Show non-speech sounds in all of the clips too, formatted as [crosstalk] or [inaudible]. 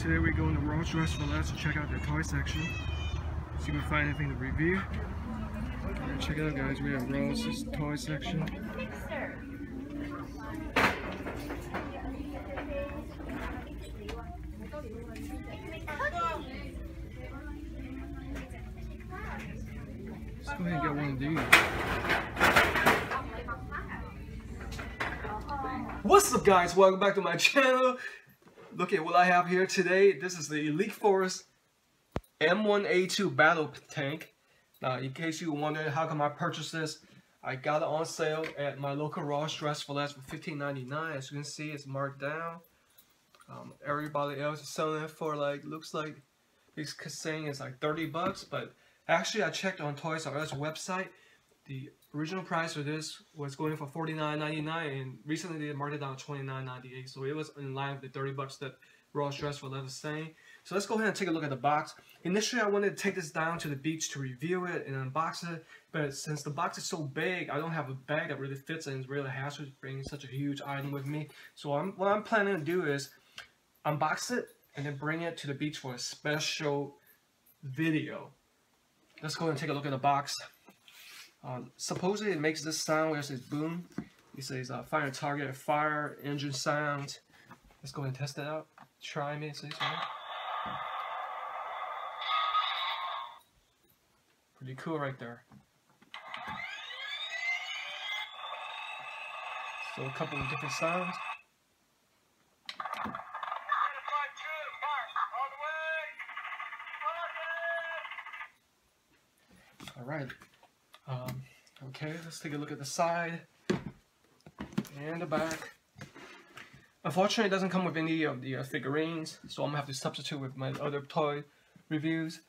Today we go into Ross Dress for Less to check out their toy section. See if we find anything to review. Right, check it out guys, we have Ross's toy section. Let's go ahead and get one of these. What's up guys, welcome back to my [laughs] channel. Look at what I have here today. This is the Elite Force M1A2 battle tank. Now in case you wondering how come I purchased this, I got it on sale at my local Ross Dress for less for $15.99. As you can see, it's marked down. Um, everybody else is selling it for like, looks like he's saying it's like 30 bucks, but actually I checked on Toys R Us website. The original price for this was going for $49.99 and recently they marked it down to $29.98 so it was in line with the 30 bucks that Dress for Less was saying. So let's go ahead and take a look at the box. Initially I wanted to take this down to the beach to review it and unbox it but since the box is so big I don't have a bag that really fits and it's really hassle bringing such a huge item with me. So I'm, what I'm planning to do is unbox it and then bring it to the beach for a special video. Let's go ahead and take a look at the box. Um, supposedly it makes this sound where it says boom. It says uh, fire target, fire engine sound. Let's go and test it out. Try me, see Pretty cool right there. So a couple of different sounds. All right. Um, okay, let's take a look at the side and the back. Unfortunately, it doesn't come with any of the uh, figurines, so I'm gonna have to substitute with my other toy reviews.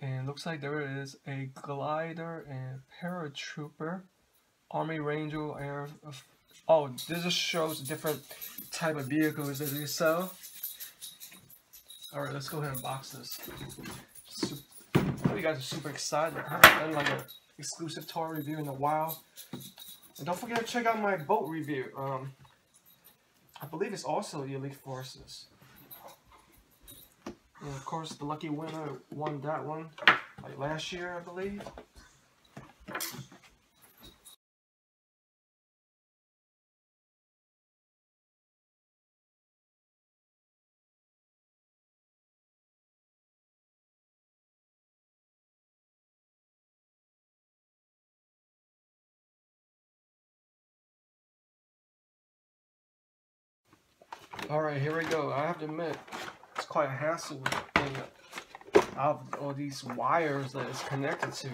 And looks like there is a glider and paratrooper, Army Ranger Air. Oh, this just shows different type of vehicles that they sell. All right, let's go ahead and box this. Super, you guys are super excited. I haven't done like an exclusive toy review in a while. And don't forget to check out my boat review. Um, I believe it's also the Elite Forces. And of course, the lucky winner won that one like last year, I believe. Alright, here we go. I have to admit, it's quite a hassle out all these wires that it's connected to.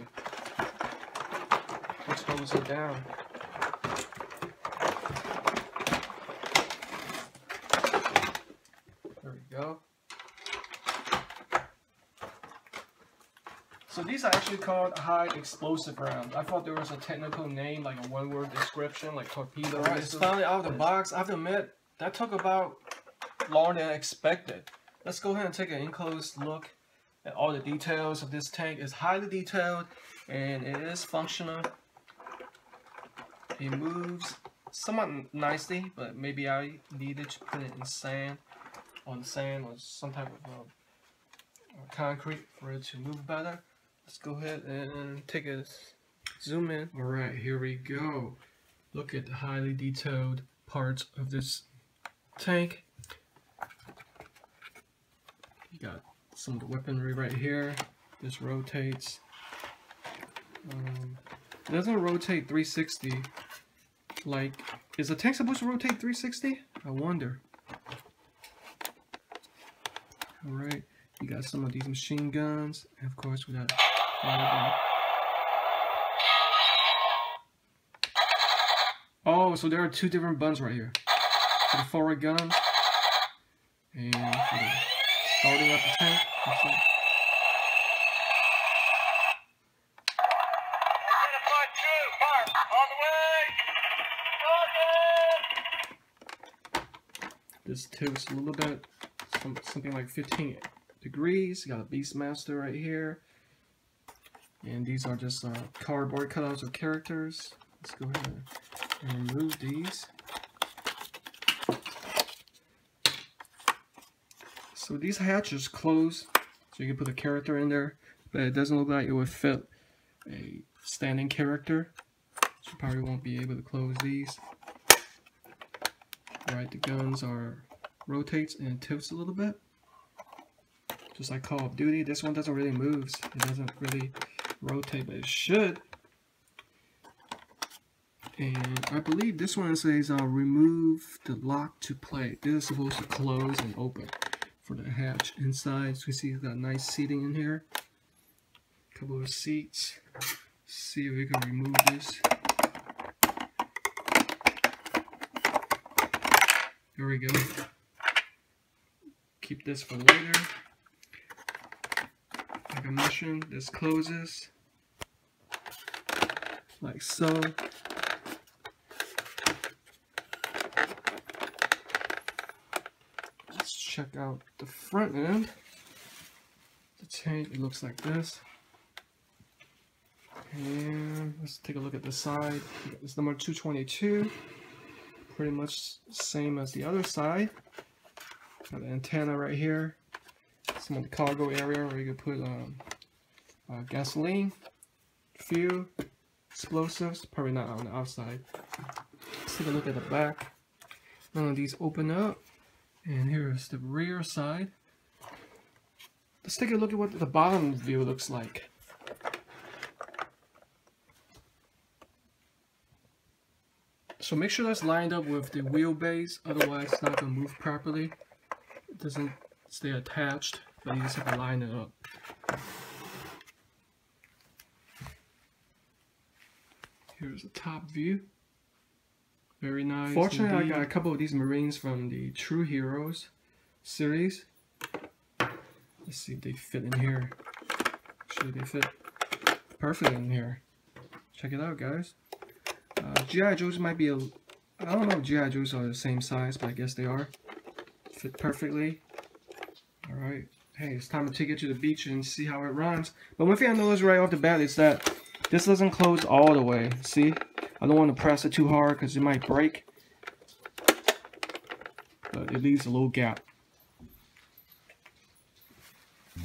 Which holds it down. There we go. So these are actually called high explosive rounds. I thought there was a technical name, like a one-word description, like torpedo. Alright, it's finally out of the box. I have to admit, that took about longer than expected. Let's go ahead and take an enclosed look at all the details of this tank. It's highly detailed and it is functional. It moves somewhat nicely, but maybe I needed to put it in sand, on sand or some type of uh, concrete for it to move better. Let's go ahead and take a zoom in. Alright, here we go. Look at the highly detailed parts of this tank. You got some of the weaponry right here. This rotates. Um, it doesn't rotate 360. Like, is the tank supposed to rotate 360? I wonder. Alright, you got some of these machine guns. And of course, we got Oh, so there are two different buttons right here for the forward gun and for the starting up the tank. This tilts a little bit, some, something like 15 degrees. You got a Beastmaster right here. And these are just uh, cardboard cutouts of characters. Let's go ahead and remove these. So these hatches close, so you can put a character in there, but it doesn't look like it would fit a standing character. So probably won't be able to close these. Alright, the guns are rotates and tilts a little bit. Just like Call of Duty, this one doesn't really move. It doesn't really rotate, but it should. And I believe this one says uh, remove the lock to play. This is supposed to close and open for the hatch. Inside, so you see it's got nice seating in here. A couple of seats. See if we can remove this. There we go. Keep this for later. Like I mentioned, this closes like so. Check out the front end. The tank, it looks like this. And let's take a look at the side. It's number 222. Pretty much same as the other side. Got the antenna right here. Some of the cargo area where you can put um, uh, gasoline, fuel, explosives. Probably not on the outside. Let's take a look at the back. None of these open up. And here's the rear side. Let's take a look at what the bottom view looks like. So make sure that's lined up with the wheelbase, otherwise it's not going to move properly. It doesn't stay attached, but you just have to line it up. Here's the top view. Very nice. Fortunately, indeed. I got a couple of these Marines from the True Heroes series. Let's see if they fit in here. Actually, they fit perfect in here. Check it out, guys. Uh, G.I. Joes might be a... I don't know if G.I. Joes are the same size, but I guess they are. Fit perfectly. Alright. Hey, it's time to take it to the beach and see how it runs. But one thing I noticed right off the bat is that this doesn't close all the way. See? I don't want to press it too hard because it might break. But it leaves a little gap.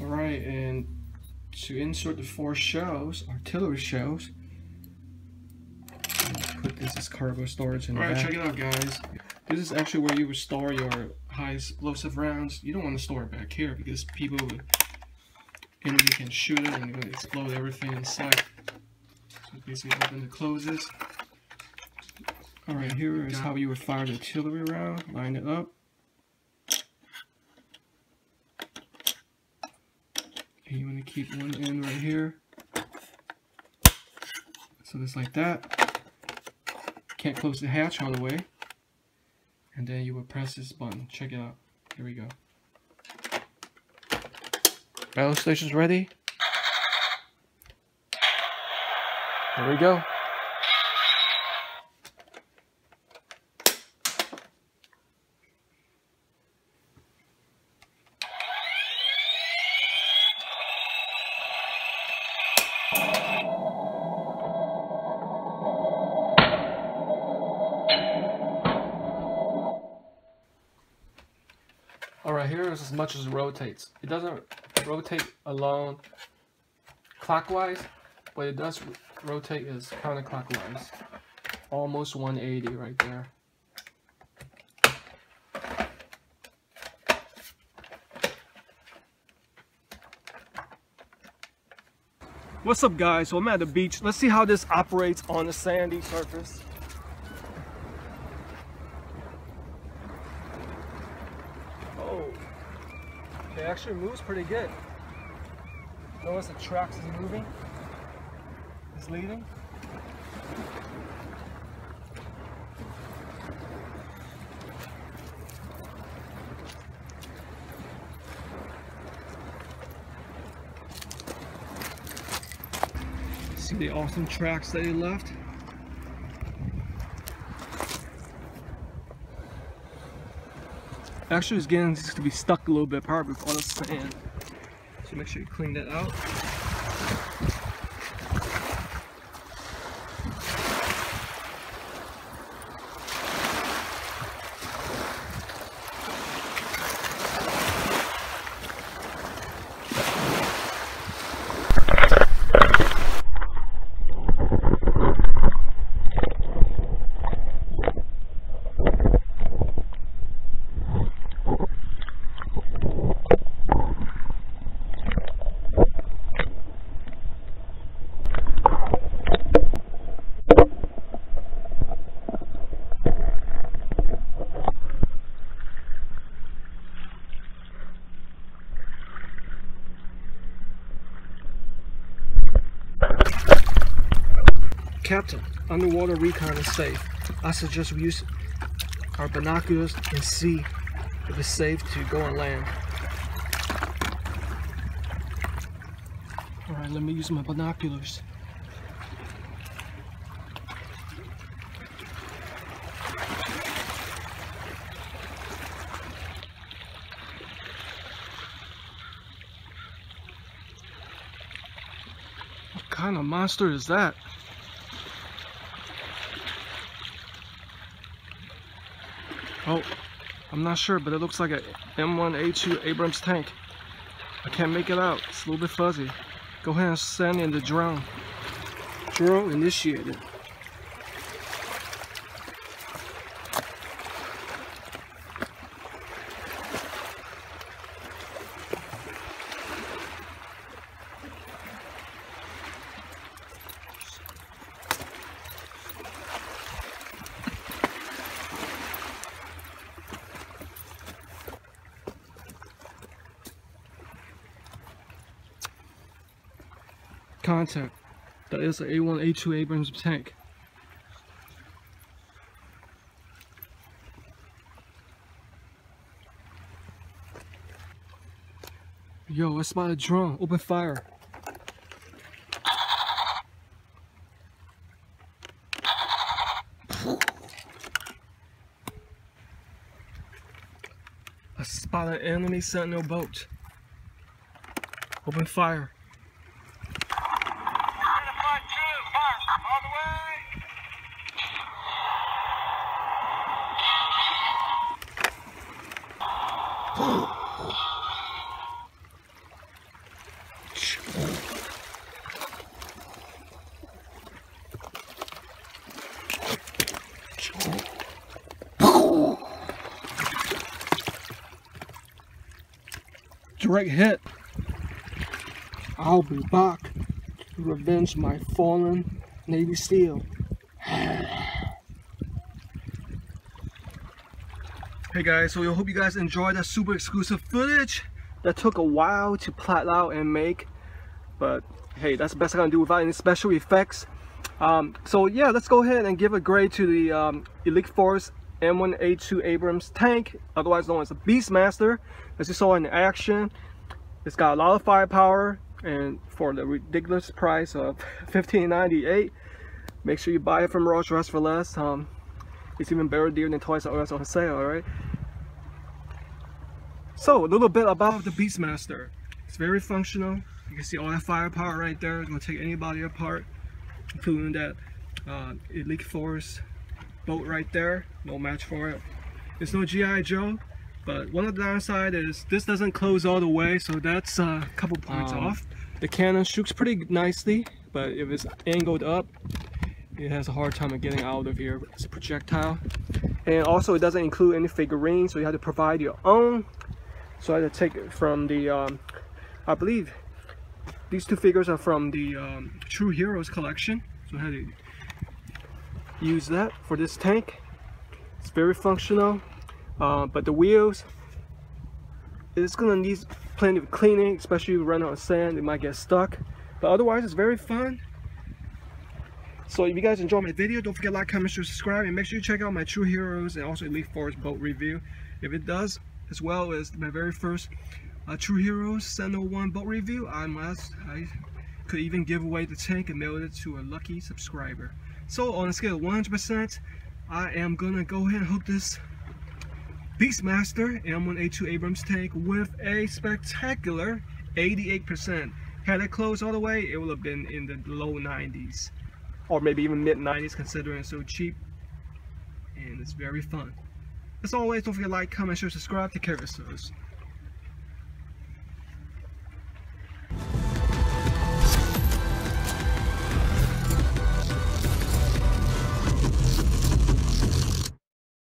Alright, and to insert the four shells, artillery shells, put this as cargo storage in Alright, check it out guys. This is actually where you would store your high explosive rounds. You don't want to store it back here because people would, enemy can shoot it and it would explode everything inside. So basically open the closes. Alright, here is how you would fire the artillery round. Line it up. And you want to keep one end right here. So just like that. Can't close the hatch all the way. And then you would press this button. Check it out. Here we go. Battle station's ready. Here we go. As much as it rotates. It doesn't rotate alone clockwise, but it does rotate as counterclockwise. Almost 180 right there. What's up guys? So I'm at the beach. Let's see how this operates on the sandy surface. It actually moves pretty good. Notice the tracks is moving. It's leading. See the awesome tracks that he left? Actually, it's getting to be stuck a little bit probably with all the sand. So make sure you clean that out. Captain, underwater recon is safe. I suggest we use our binoculars and see if it's safe to go on land. Alright, let me use my binoculars. What kind of monster is that? Oh, I'm not sure, but it looks like a M1A2 Abrams tank. I can't make it out. It's a little bit fuzzy. Go ahead and send in the drone. Drone initiated. Contact. That is an A1, A2 Abrams tank. Yo, I spotted a drone. Open fire. I spotted an enemy sentinel boat. Open fire. Direct hit. I'll be back to revenge my fallen Navy SEAL. [sighs] Hey guys, so I hope you guys enjoyed that super exclusive footage. That took a while to plot out and make, but hey, that's the best I can do without any special effects. Um, so yeah, let's go ahead and give a grade to the um, Elite Force M1A2 Abrams tank, otherwise known as the Beastmaster. As you saw in action, it's got a lot of firepower, and for the ridiculous price of [laughs] $15.98, make sure you buy it from Ross Dress for less. Um, it's even better deal than Toys R Us on sale, alright? So, a little bit about the Beastmaster. It's very functional. You can see all that firepower right there. It's going to take anybody apart, including that uh, Elite Force boat right there. No match for it. It's no G.I. Joe, but one of the downside is this doesn't close all the way, so that's a couple points um, off. The cannon shoots pretty nicely, but if it's angled up, it has a hard time of getting out of here as a projectile. And also it doesn't include any figurines, so you have to provide your own. So I had to take it from the, um, I believe these two figures are from the um, True Heroes collection. So I had to use that for this tank. It's very functional, uh, but the wheels, it's gonna need plenty of cleaning, especially if you run on sand, it might get stuck. But otherwise, it's very fun. So if you guys enjoyed my video, don't forget to like, comment, share, subscribe, and make sure you check out my True Heroes and also Elite Force boat review. If it does, as well as my very first uh, True Heroes Sentinel 1 boat review, I must, I could even give away the tank and mail it to a lucky subscriber. So on a scale of 100%, I am gonna go ahead and hook this Beastmaster M1A2 Abrams tank with a spectacular 88%. Had it closed all the way, it would have been in the low 90s or maybe even mid 90s considering it's so cheap and it's very fun. As always don't forget to like comment share subscribe. Take care of yourselves